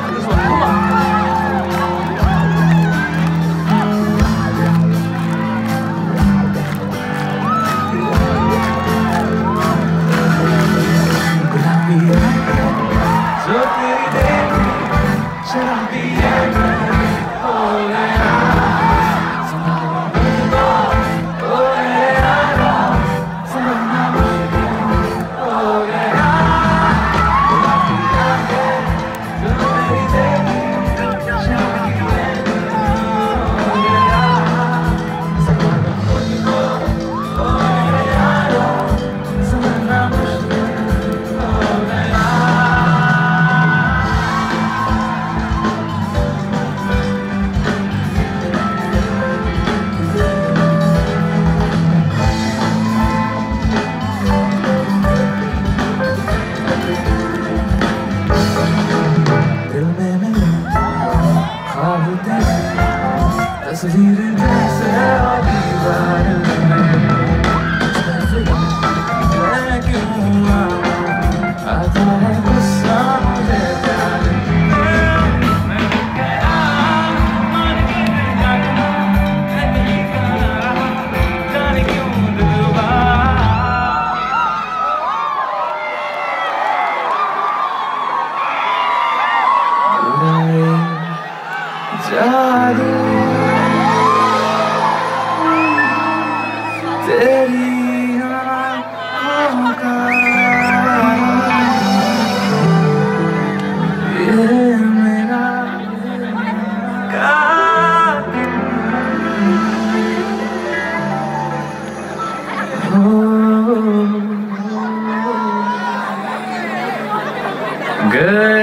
go for this one. Come on. Should I be It's leading Good.